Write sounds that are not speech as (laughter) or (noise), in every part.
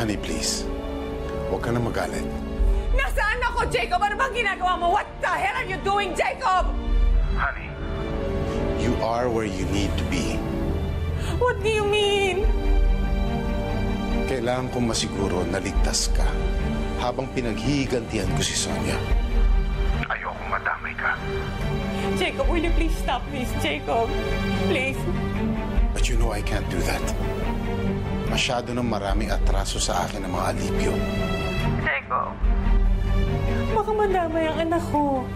Honey, please. Huwag ka na magalit. Nasaan ako, Jacob? Ano bang ginagawa mo? What the hell are you doing, Jacob? Honey. You are where you need to be. What do you mean? Kailangan kong masiguro na ligtas ka habang pinaghihigantihan ko si Sonia. Ayokong madamay ka. Jacob, will you please stop this, Jacob? Please. But you know I can't do that. Masyado nang maraming atraso sa akin ng mga alipyo. Jacob. Baka madamay ang anak ko.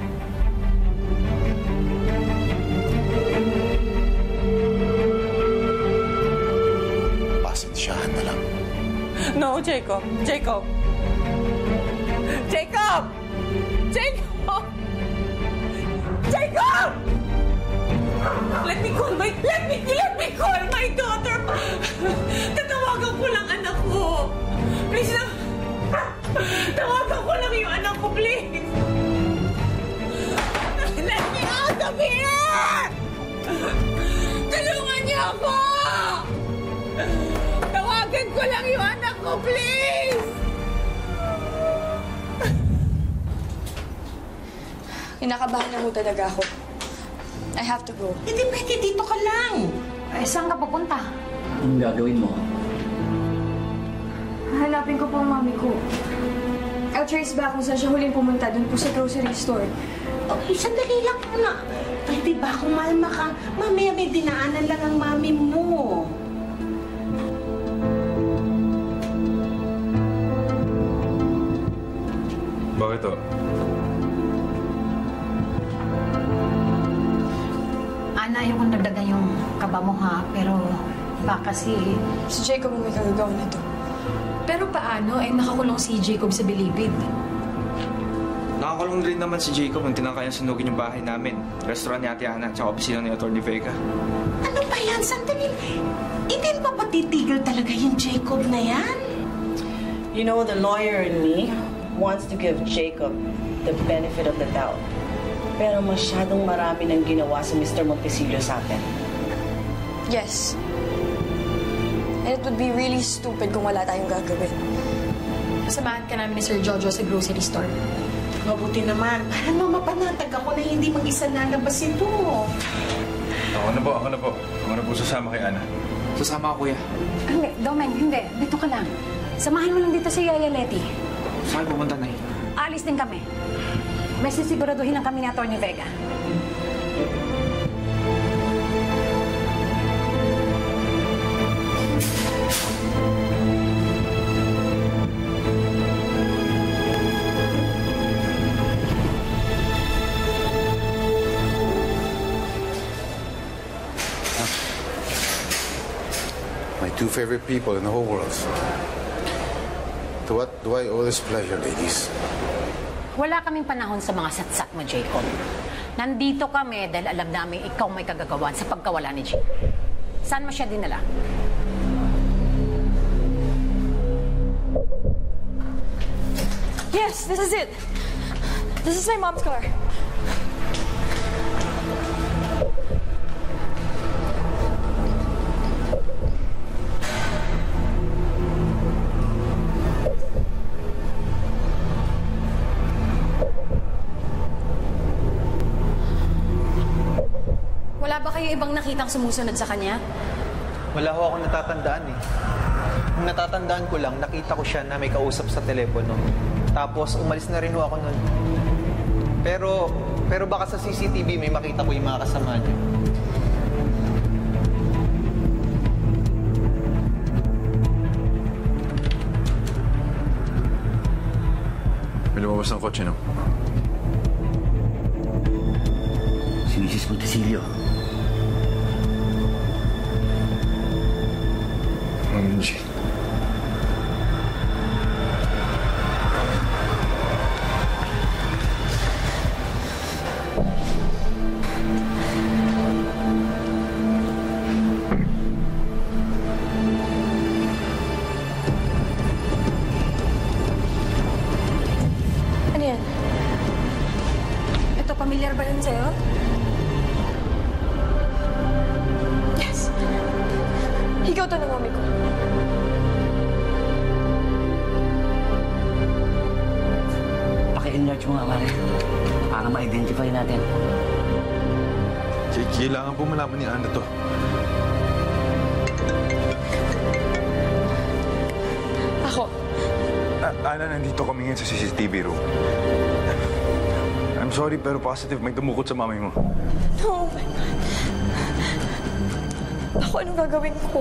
Pasensyahan na lang. No, Jacob. Jacob. Jacob! Jacob! Jacob! Let me call my... Let me... Let me call my daughter! Tatawagan ko lang anak ko. Please lang. Tawagan ko lang yung anak ko, please. Let me out of here! Tulungan niyo ako! Tawagan ko lang yung anak ko, please! Kinakabahan na mo talaga ako. I have to go. Hindi pwede, dito ka lang. Eh, saan ka pupunta? Anong gagawin mo? Hanapin ko po ang mami ko. I'll trace back kung saan siya huling pumunta dun po sa grocery store. Okay, sandali lang muna. Pwede ba kumalma ka? Mamaya may dinaanan lang ang mami mo. Bakit to? Ana, ayaw kong nagdagan yung kaba mo ha, pero baka kasi... Si Jacob ang may kagagawa nito. Pero paano? Eh, nakakulong si Jacob sa bilibid. Nakakulong rin naman si Jacob nung tinangkayang sunugin yung bahay namin. Restaurant ni Ate Ana at opisina ni Atty. Vega. Ano ba yan? Sandali. Hindi pa ba titigil talaga yung Jacob na yan? You know, the lawyer in me wants to give Jacob the benefit of the doubt. Pero masyadong marami nang ginawa si Mr. Montesilio sa atin. Yes. And it would be really stupid kung wala tayong gagawin. Samahan ka namin ni Sir Jojo sa grocery store. Mabuti naman. Para mamapanatag ako na hindi mag-isa lalabas ito. Ako na po, ako na po. Ako na po sasama kay Ana. Sasama ako, kuya. Hindi, Domen, hindi. Dito ka lang. Samahan mo lang dito si Yaya Leti. Saan pumunta, Nay? Alis din kami. May sisiguraduhin lang kami ni Atty. Vega. Favorite people in the whole world. To what do I owe this pleasure, ladies? Wala kaming panahon sa mga satsat mo, Jacob. Nandito kami dahil alam namin ikaw may kagagawan sa pagkawala ni Jim. Saan mo siya dinala? Yes, this is it. This is my mom's car. Ibang nakitang sumusunod sa kanya? Wala ho akong natatandaan eh. Kung natatandaan ko lang, nakita ko siya na may kausap sa telepono. Tapos umalis na rin ho ako nun. Pero, pero baka sa CCTV may makita ko yung mga kasama niya. May lumabas ng kotse, no? Si Mrs. Montesilio. Ang G. Kailangan po malaman ni Ana to. Ako. A- Ana, nandito kami ngayon sa CCTV room. I'm sorry, pero positive may tumukot sa mamay mo. No, oh my God. Ako, anong gagawin ko?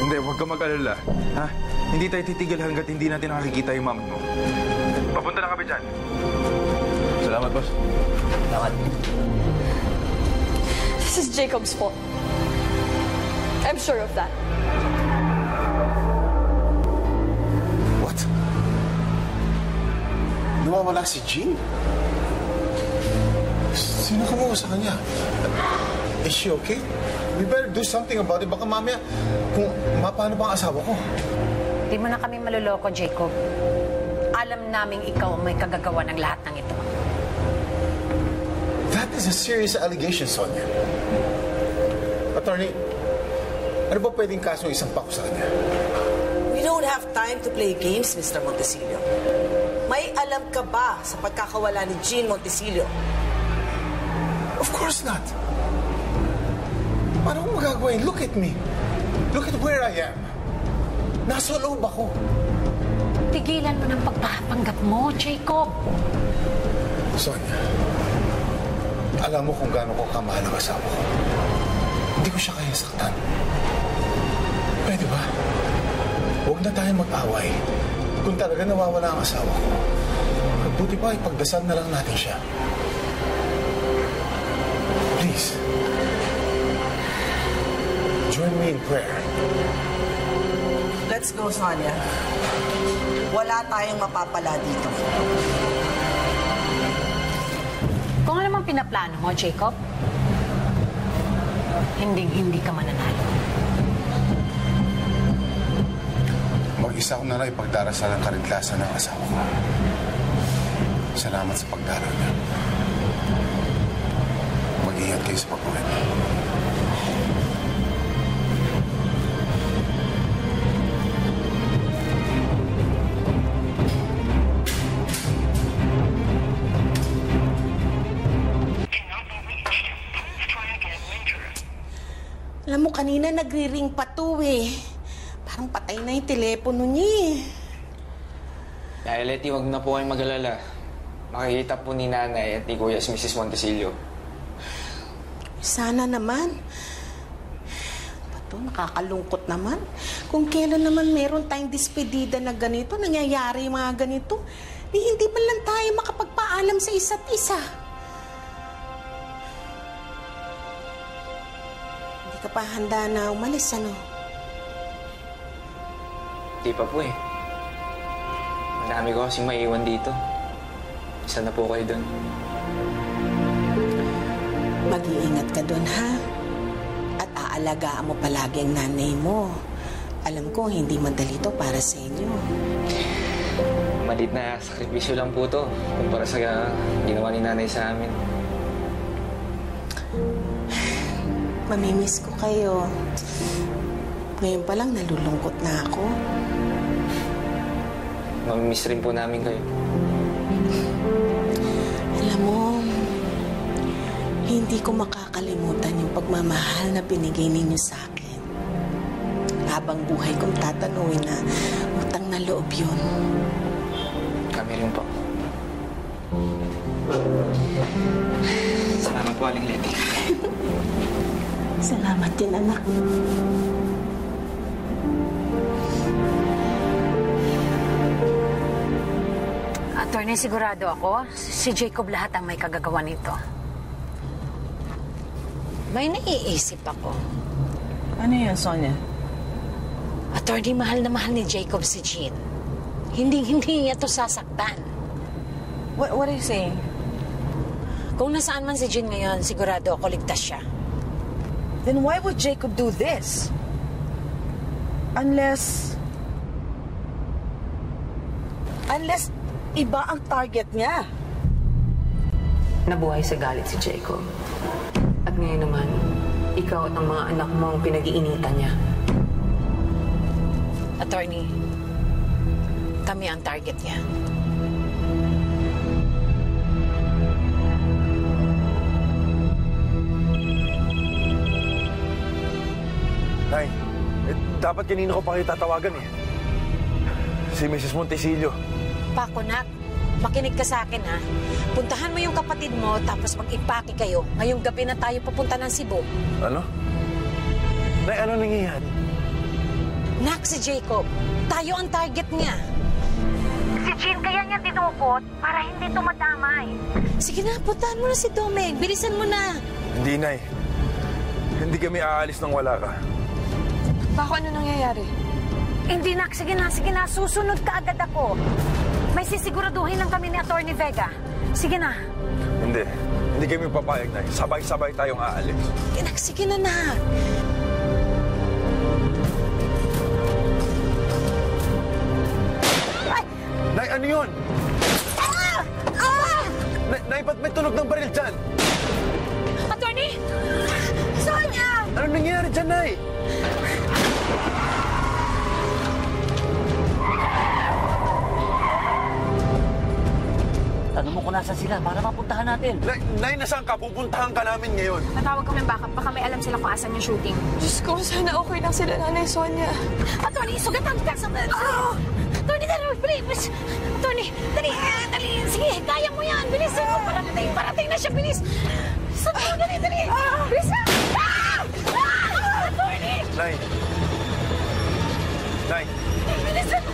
Hindi, huwag ka mag-alala. Ha? Hindi tayo titigil hanggat hindi natin nakikita yung mamay mo. Papunta na kami dyan. Salamat, boss. Salamat. This is Jacob's fault. I'm sure of that. What? Nawawala si Jean? Sino kumuha sa kanya? Is she okay? We better do something about it. Baka mamaya, kung mapano pa ang asawa ko. Di mo na kami maluloko, Jacob. Alam naming ikaw ang may kagagawa ng lahat ng ito. Is a serious allegation, Sonia. Attorney, ano ba pwedeng kaso isang pako sa kanya? We don't have time to play games, Mr. Montesilio. May alam ka ba sa pagkakawala ni Jean Montesilio? Of course not. Paano ko magagawa yun? Look at me. Look at where I am. Nasa loob ako. Tigilan mo ng pagpapanggap mo, Jacob. Sonia, alam mo kung gaano ko kamahal ang asawa ko. Hindi ko siya kaya saktan. Pwede ba? Huwag na tayo mag-away. Kung talaga nawawala ang asawa ko, buti pa ipagdasal na lang natin siya. Please. Join me in prayer. Let's go, Sonia. Wala tayong mapapala dito. Pinaplano mo, Jacob, hinding-hindi ka mananalo. Mag-isa ko na lang ipagdarasal ang kaligtasan ng asawa ko. Salamat sa pagdalaw niya. Mag-ingat kayo sa pag-uwi. Alam kanina nagri-ring pa to eh. Parang patay na yung telepono niya eh. Kaya Leti, wag na po kayong mag-alala. Makikita po ni nanay at ni kuya si Mrs. Montesilio. Sana naman. Bato, nakakalungkot naman. Kung kailan naman meron tayong dispedida na ganito, nangyayari mga ganito, di hindi man lang tayo makapagpaalam sa isa't isa. Ka pa handa na umalis, ano? Di pa po eh. Madami ko kasing maiwan dito. Isa na po kayo doon. Mag-iingat ka doon, ha? At aalagaan mo palagi ang nanay mo. Alam ko, hindi madali to para sa inyo. Malit na sakripisyo lang po to kumpara sa ginawa ni nanay sa amin. Mamimiss ko kayo. Ngayon pa lang nalulungkot na ako. Mamimiss rin po namin kayo. Alam mo, hindi ko makakalimutan yung pagmamahal na binigay ninyo sa akin. Habang buhay kong tatanungin na utang na loob yun. Kami rin po. Salamat po, Aling Leti. (laughs) Salamat din, anak. Attorney, sigurado ako, si Jacob lahat ang may kagagawa nito. May naiisip ako. Ano yan, Sonia? Attorney, mahal na mahal ni Jacob si Jean. Hindi, hindi niya to sasaktan. What, what are you saying? Kung nasaan man si Jean ngayon, sigurado ako ligtas siya. Then why would Jacob do this? Unless... Unless iba ang target niya. Nabuhay sa galit si Jacob. At ngayon naman, ikaw at ang mga anak mo ang pinag-iinitan niya. Attorney, kami ang target niya. Dapat kanina ko pa kayo tatawagan eh. Si Mrs. Montesillo. Paco, nak, makinig ka sa akin, ha? Puntahan mo yung kapatid mo, tapos mag-impake kayo. Ngayong gabi na tayo papunta ng Cebu. Ano? Nay, ano nangyayari? Nak, si Jacob. Tayo ang target niya. Si Jean kaya niya dinukot para hindi tumadamay. Sige na, puntahan mo na si Domeng. Bilisan mo na. Hindi, Nay. Hindi kami aalis nang wala ka. Paco, ano nangyayari? Hindi nak, sige na, sige na, susunod ka agad ako. May sisiguraduhin lang kami ni Attorney Vega. Sige na. Hindi. Hindi kami papayag, Nay. Sabay-sabay tayong aalis. Inak, sige na na. Nay, ano yun? Nay, Nay, ba't may tunog ng baril dyan? Attorney! Sonia! Ano nangyayari dyan, Nay? Tanong mo kung nasan sila para mapuntahan natin. Nay, Nay, nasaan ka? Pupuntahan ka namin ngayon. Natawag kami backup. Baka may alam sila kung asan yung shooting. Diyos ko, sana okay lang sila, Nanay Sonia. Attorney, sugatan ka sa... Oh! Attorney, dali, bilis! Attorney, dali, ah, dali, sige, kaya mo yan, bilis! Oh, parating, parating na siya, bilis! Sabi mo, dali, dali! Bilis! Ah! Ah! Attorney! Nay. Nay. Bilis! Ah!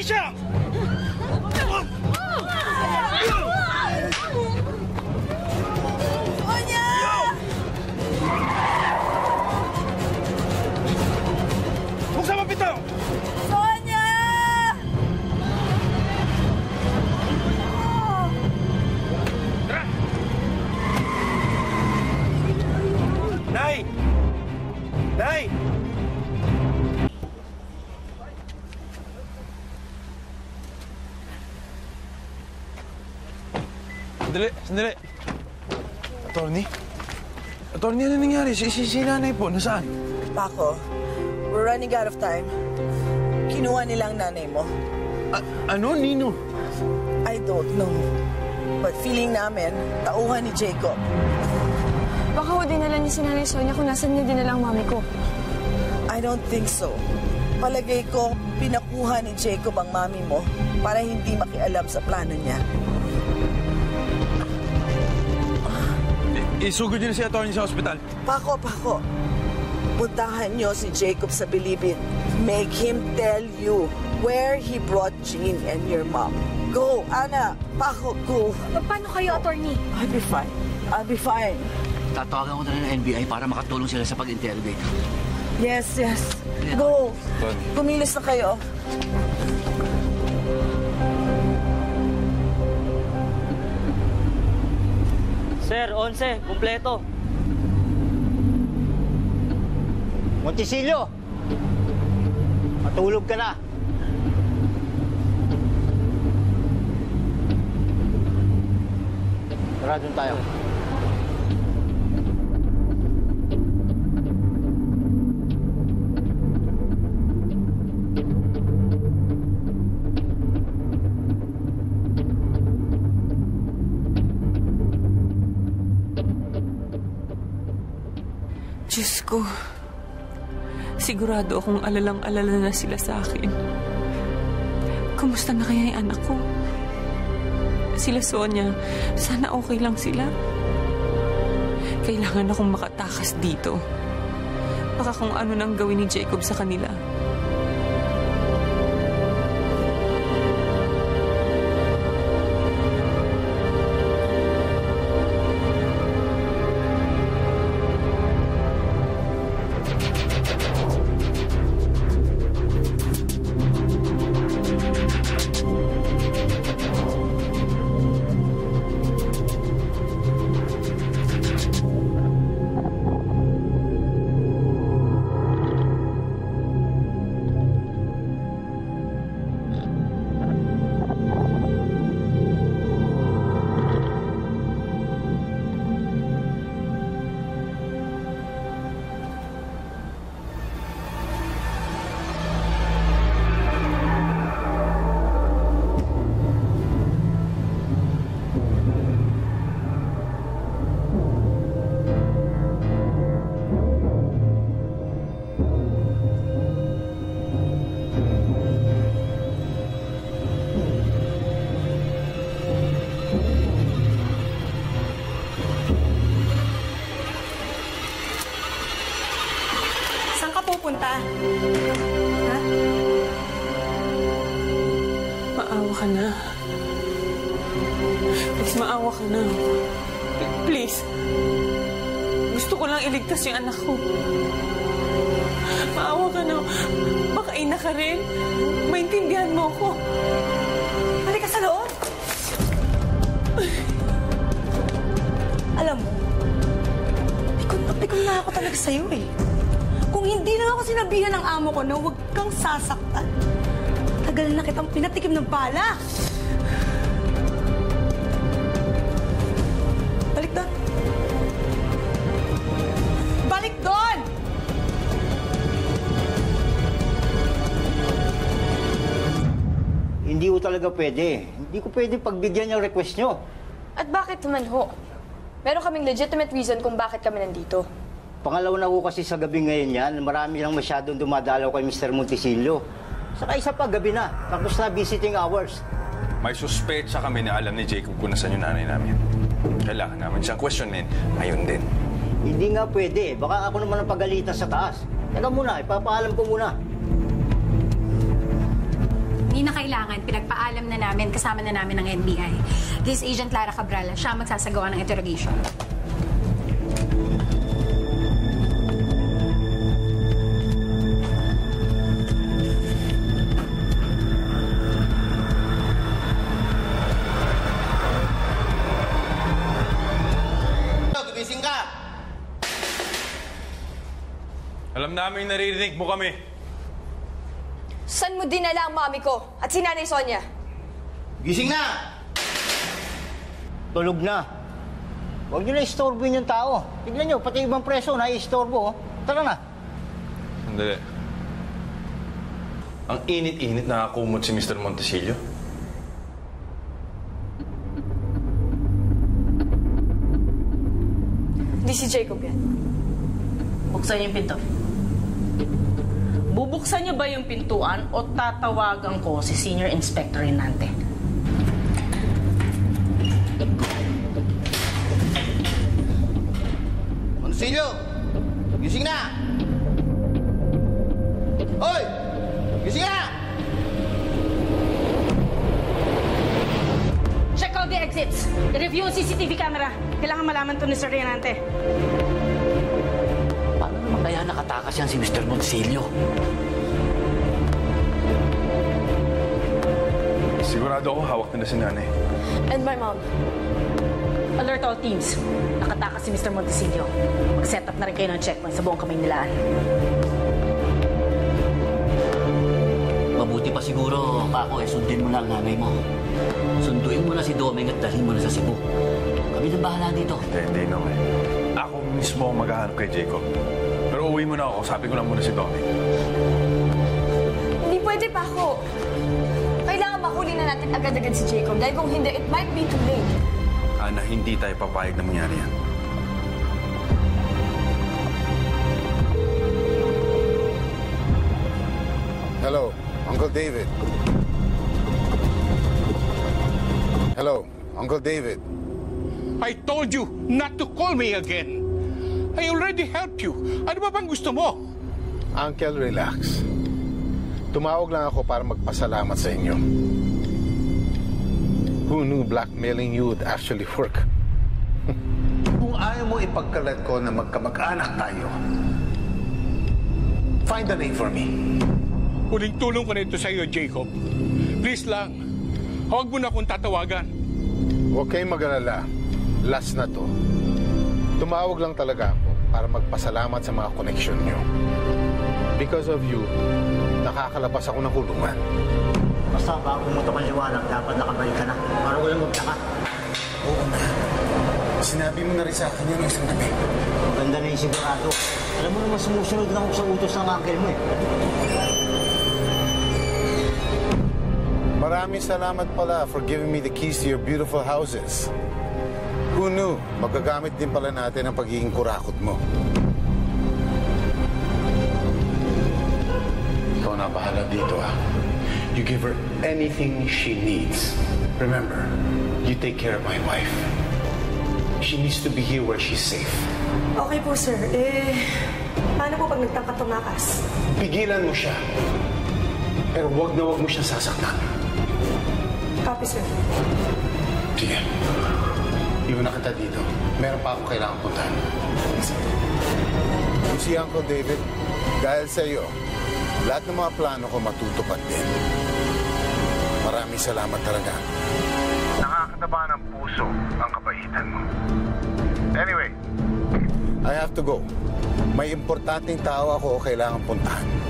Hindi siya! Sandali, sandali. Attorney? Attorney, ano nangyari? Si, si, si nanay po, nasaan? Paco, we're running out of time. Kinuha nila ang nanay mo. ano, Nino? I don't know. But feeling namin, tauhan ni Jacob. Baka ho dinala niya si Nanay Sonia kung nasan niya dinala ang mami ko. I don't think so. Palagay ko, pinakuha ni Jacob ang mami mo para hindi makialam sa plano niya. Isugod niyo na si attorney sa ospital. Paco, Paco, puntahan niyo si Jacob sa Bilibid. Make him tell you where he brought Jean and your mom. Go, Ana. Paco, go. Paano kayo, attorney? I'll be fine. I'll be fine. Tatawagan ko na lang ng NBI para makatulong sila sa pag-interrogate. Yes, yes. Go. Kumilos na kayo. Sir, 11, kumpleto. Montisilio! Matulog ka na. Tara, dun tayo. Ko. Sigurado akong alalang-alala na sila sa akin. Kumusta na kaya yung anak ko? Sila Sonia, sana okay lang sila. Kailangan akong makatakas dito. Baka kung ano nang gawin ni Jacob sa kanila. Pupunta? Ha? Maawa ka na. Please, maawa ka na. Please. Gusto ko lang iligtas yung anak ko. Maawa ka na. Baka ina ka rin. Maintindihan mo ako. Halika sa loob. Alam mo, pikon na pikon na ako talaga sa'yo eh. Hindi lang ako sinabihan ng amo ko na huwag kang sasaktan, tagal na kitang pinatikim ng bala. Balik doon. Balik doon! Hindi ko talaga pwede. Hindi ko pwede pagbigyan yung request nyo. At bakit naman ho? Meron kaming legitimate reason kung bakit kami nandito. Pangalawa na ko kasi sa gabi ngayon yan, marami lang masyadong dumadalaw kay Mr. Montesillo. Saka isa pa, gabi na. Tapos na visiting hours. May suspecha kami na alam ni Jacob kung nasan yung nanay namin. Kailangan namin siyang questionin. Ayun din. Hindi nga pwede. Baka ako naman ang pagalitan sa taas. Teka muna, ipapaalam ko muna. Hindi na kailangan. Pinagpaalam na namin, kasama na namin ng NBI. This is Agent Clara Cabral. Siya ang magsasagawa ng interrogation. Alam namin naririnig mo kami. San mo dinala ang mami ko at si Nanay Sonia? Gising na! Tulog na. Huwag nyo na istorbin yung tao. Tignan nyo, pati ibang preso na istorbo. oh. Tara na. Sandali. Ang init-init nakakumot si Mr. Montesillo. Hindi si Jacob yan. Buksan yung pinto. Bubuksan niyo ba yung pintuan o tatawagan ko si Senior Inspector Renante? Monsillo! Gising na! Hoy! Gising na! Check out the exits. I-review ang CCTV camera. Kailangan malaman to ni Sir Renante. Nakatakas yan si Mr. Monsillo? Sigurado ako hawak na na si nanay. And my mom. Alert all teams. Nakatakas si Mr. Montesillo. Mag-set up na rin kayo ng checkpoint sa buong Kamaynilaan. Mabuti pa siguro, Paco, eh, sundin mo na ang nanay mo. Sunduin mo na si Doming at dalhin mo na sa Cebu. Kami na bahala dito. Hindi, hindi naman. Ako mismo ang maghahanap kay Jacob. Pero uwi mo na ako. Sabi ko lang muna si Tommy. Hindi pwede pa ako. Kailangan mahuli na natin agad-agad si Jacob dahil kung hindi, it might be too late. Ana, hindi tayo papayag na mangyari yan. Hello, Uncle David. Hello, Uncle David. I told you not to call me again. I already helped you. Ano ba bang gusto mo? Uncle, relax. Tumawag lang ako para magpasalamat sa inyo. Who knew blackmailing you would actually work? Kung ayaw mo ipagkalat ko na magkamag-anak tayo, find a name for me. Huling tulong ko na ito sa iyo, Jacob. Please lang, huwag mo na akong tatawagan. Huwag kayong mag-alala. Last na to. Tumawag lang talaga ako para magpasalamat sa mga koneksyon nyo. Because of you, nakakalabas ako ng kulungan. Basta bago mo ito maliwanag, dapat nakabalik ka na. Para walang magtaka. Oo na. Sinabi mo na rin sa akin yun isang gabi. Maganda na yung sigurado. Alam mo naman sumusunod lang ako sa utos ng uncle mo eh. Maraming salamat pala for giving me the keys to your beautiful houses. Who knew, magagamit din pala natin ang pagiging kurakot mo. Ikaw na bahala dito ah. You give her anything she needs. Remember, you take care of my wife. She needs to be here where she's safe. Okay po, sir. Eh, Paano po pag nagtangka tumakas? Pigilan mo siya. Pero wag na wag mo siya sasaktan. Copy, sir. Sige. Iwan na kita dito. Meron pa ako kailangan puntahan. Si Uncle David, dahil sa iyo, lahat ng mga plano ko matutupad din. Maraming salamat talaga. Nakakataba ng puso ang kabaitan mo. Anyway, I have to go. May importanteng tao ako kailangan puntahan.